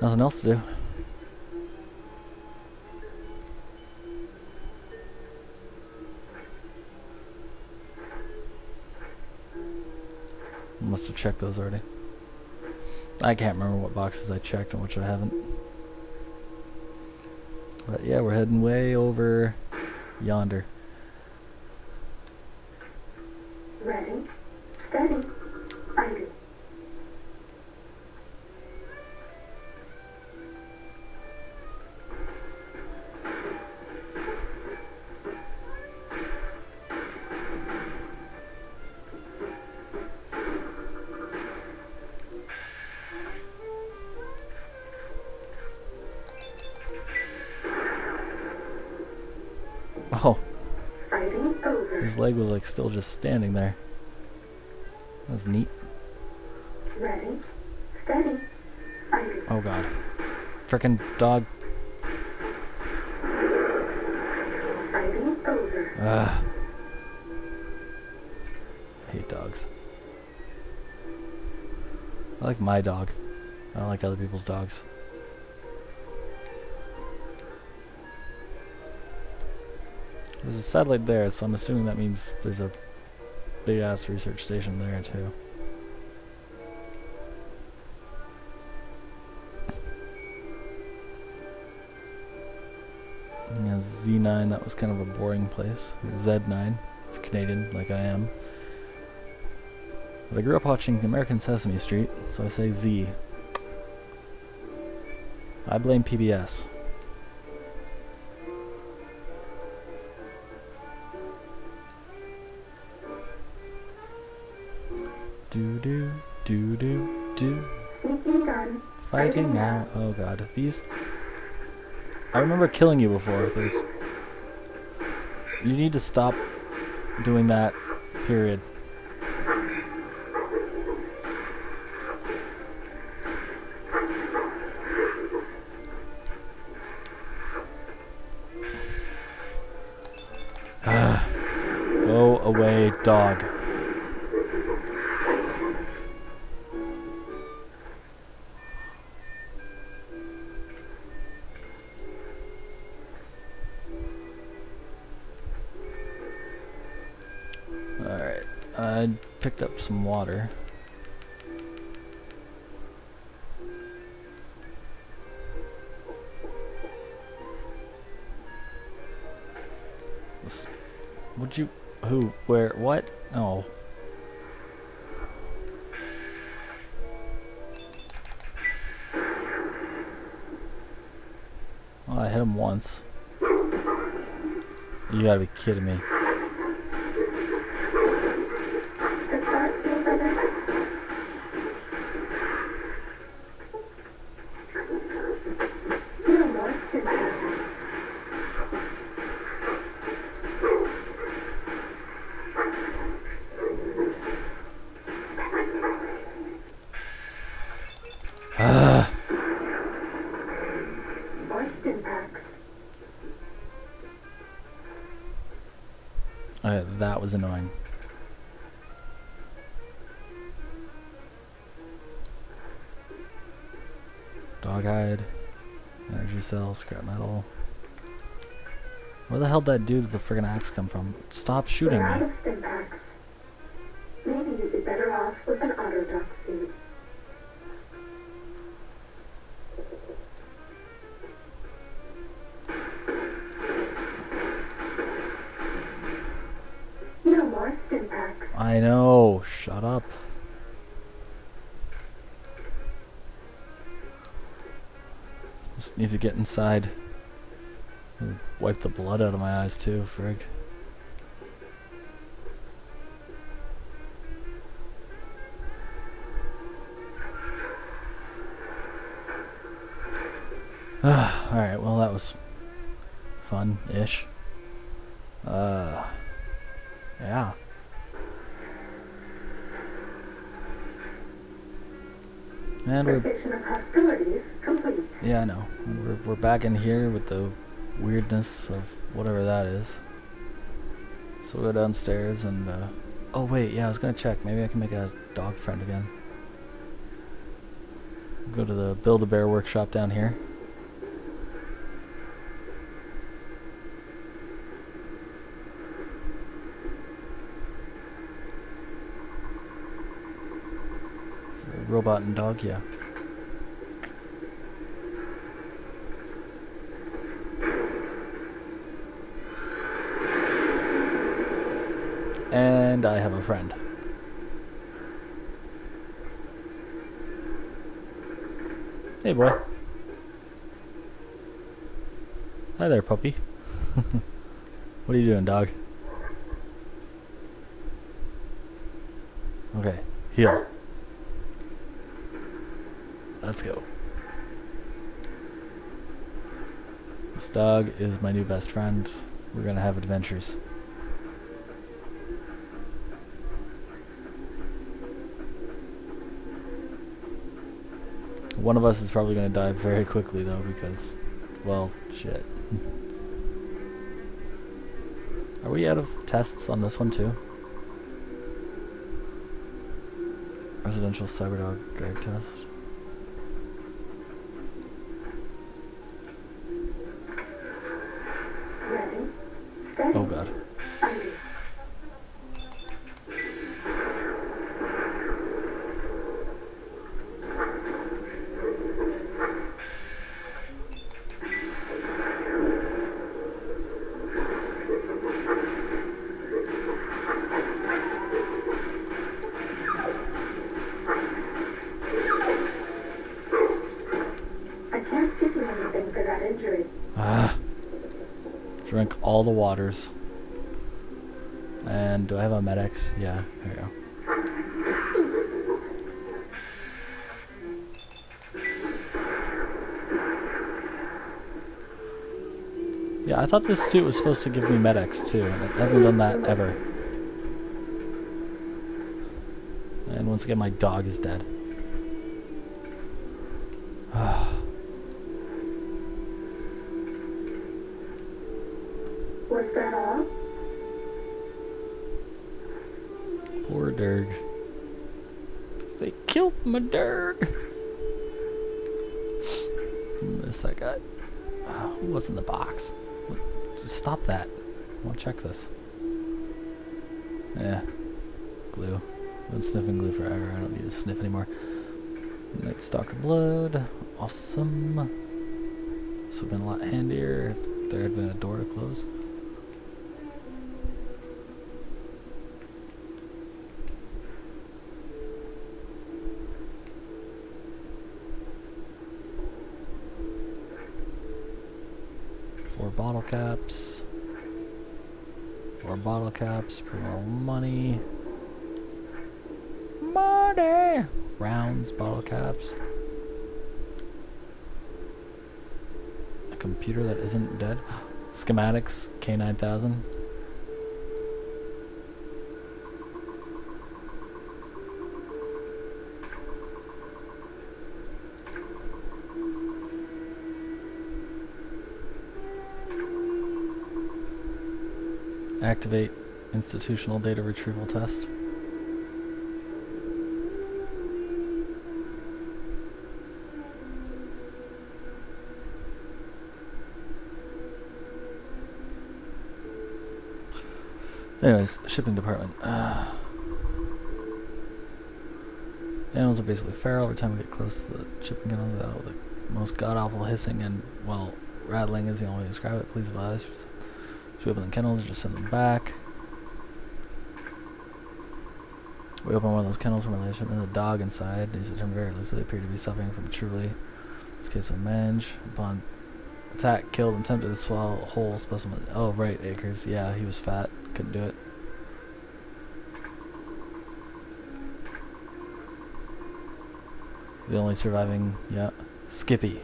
Nothing else to do. Must have checked those already. I can't remember what boxes I checked and which I haven't. But yeah, we're heading way over yonder. His leg was like still just standing there. That was neat. Ready, steady. Oh god. Frickin' dog. Ugh. I hate dogs. I like my dog. I don't like other people's dogs. There's a satellite there, so I'm assuming that means there's a big ass research station there too. Yeah, Z9, that was kind of a boring place. Z9, if Canadian, like I am. But I grew up watching American Sesame Street, so I say Z. I blame PBS. Do do do do do. Sneaking done. Fighting now. Oh god, these. I remember killing you before. There's. You need to stop doing that. Period. Go away, dog. Picked up some water. Would you. Who? Where? What? Oh. Oh, I hit him once. You gotta be kidding me. Was annoying. Dog hide, energy cell, scrap metal. Where the hell did that dude with the friggin' axe come from? Stop shooting me. of stim packs. Maybe you'd be better off with an autodoc suit. I know, shut up. Just need to get inside. Wipe the blood out of my eyes too, frig. Alright, well that was fun-ish. Uh, yeah. And we're Cessation of hostilities complete. yeah, I know. We're we're back in here with the weirdness of whatever that is. So we'll go downstairs and uh, oh wait, yeah, I was gonna check. Maybe I can make a dog friend again. Go to the Build-A-Bear workshop down here. Robot and dog, yeah. And I have a friend. Hey, boy. Hi there, puppy. what are you doing, dog? Okay, heel. Let's go. This dog is my new best friend. We're gonna have adventures. One of us is probably gonna die very quickly though because, well, shit. Are we out of tests on this one too? Residential Cyberdog guide test. Ah. Drink all the waters. And do I have a Med-X? Yeah, there you go. Yeah, I thought this suit was supposed to give me Med-X too, and it hasn't done that ever. And once again, my dog is dead. Was that all? Poor Durg. They killed my Durg. Miss that guy. Uh, what's in the box? Stop that. I want to check this. Yeah. Glue. Been sniffing glue forever. I don't need to sniff anymore. Night Stalker blood. Awesome. This would have been a lot handier if there had been a door to close. Bottle caps. Four bottle caps for more money. Money! Rounds, bottle caps. A computer that isn't dead. Schematics, K9000. Activate institutional data retrieval test. Anyways, shipping department. Uh, animals are basically feral. Every time we get close to the shipping kennels, that the most god awful hissing and, well, rattling is the only way to describe it. Please advise. We open the kennels just send them back? We open one of those kennels from a relationship and the dog inside. These are termed very loosely appear to be suffering from truly. This case of mange. Upon attack, killed, and attempted to swallow a whole specimen. Oh, right, Acres. Yeah, he was fat. Couldn't do it. The only surviving, yeah, Skippy.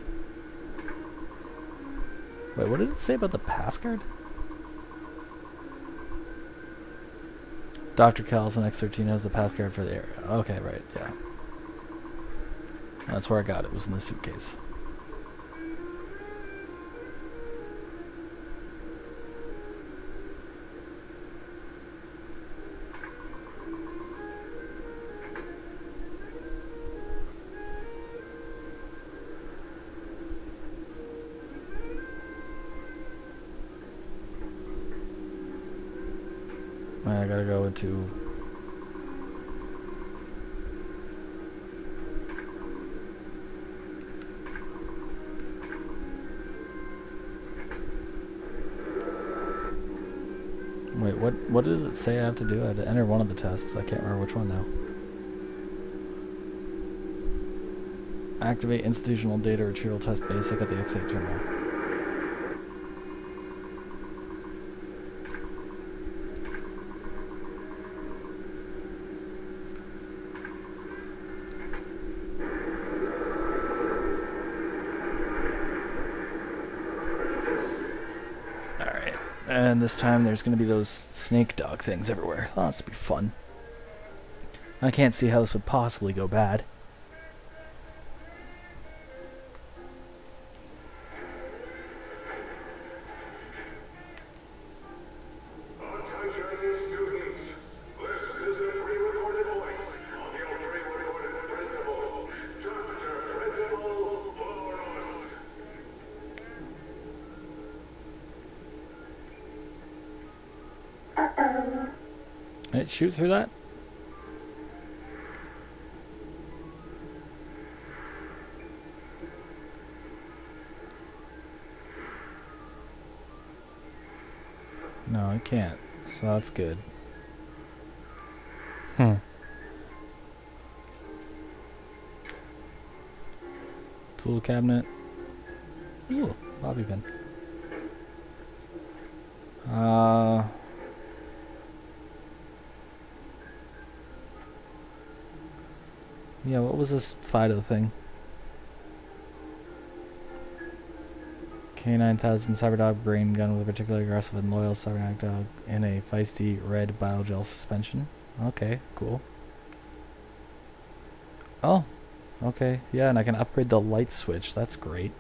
Wait, what did it say about the pass Dr. Callison X13 has the pass card for the area. Okay, right, yeah. That's where I got it was in the suitcase. I gotta go into. Wait, what? What does it say I have to do? I had to enter one of the tests. I can't remember which one now. Activate institutional data retrieval test basic at the X8 terminal. Alright. And this time there's going to be those snake dog things everywhere. Oh, this would be fun. I can't see how this would possibly go bad. It shoot through that? No, I can't. So that's good. Hmm. Tool cabinet. Ooh, bobby pin. Uh. Yeah, what was this Fido thing? K9000 Cyberdog brain gun with a particularly aggressive and loyal cybernetic dog in a feisty red biogel suspension. Okay, cool. Oh, okay. Yeah, and I can upgrade the light switch. That's great.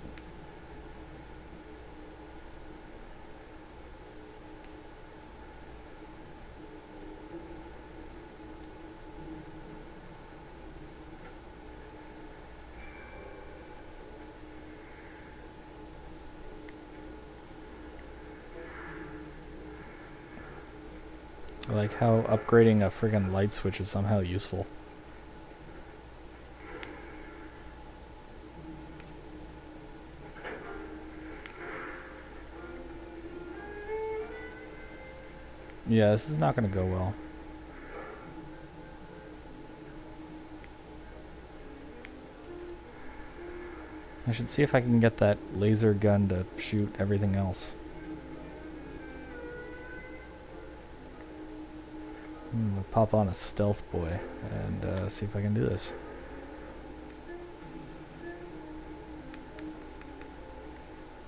Like how upgrading a friggin' light switch is somehow useful. Yeah, this is not gonna go well. I should see if I can get that laser gun to shoot everything else. Hmm, we'll pop on a stealth boy and uh, see if I can do this.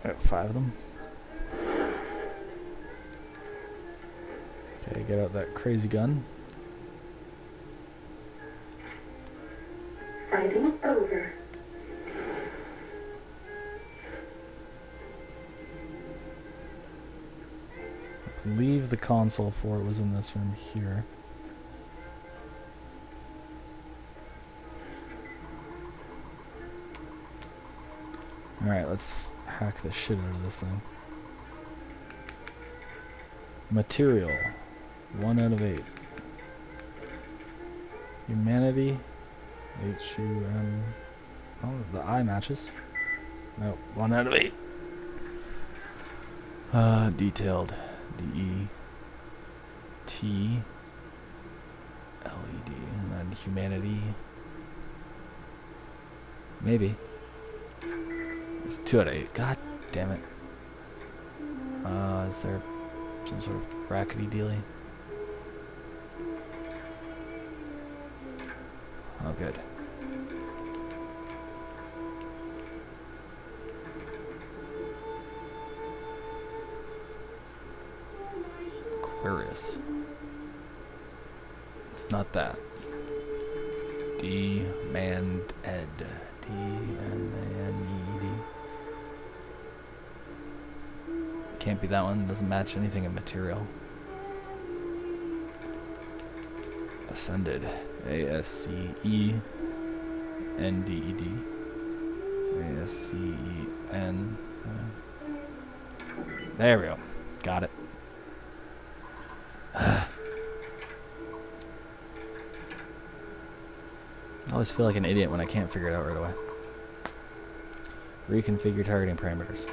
I got five of them. Okay, get out that crazy gun. Fighting over. Leave the console for it was in this room here. Alright, let's hack the shit out of this thing. Material. One out of eight. Humanity. H-U-M... Oh, the eye matches. Nope, one out of eight. Uh, detailed. D E T L E D and then humanity. Maybe. It's two out of eight. God damn it. Uh, is there some sort of brackety dealy? Oh, good. Aquarius. It's not that. D man Can't be that one. It doesn't match anything in material. Ascended. A S C E N D E D. A S C E N. There we go. Got it. I always feel like an idiot when I can't figure it out right away. Reconfigure targeting parameters.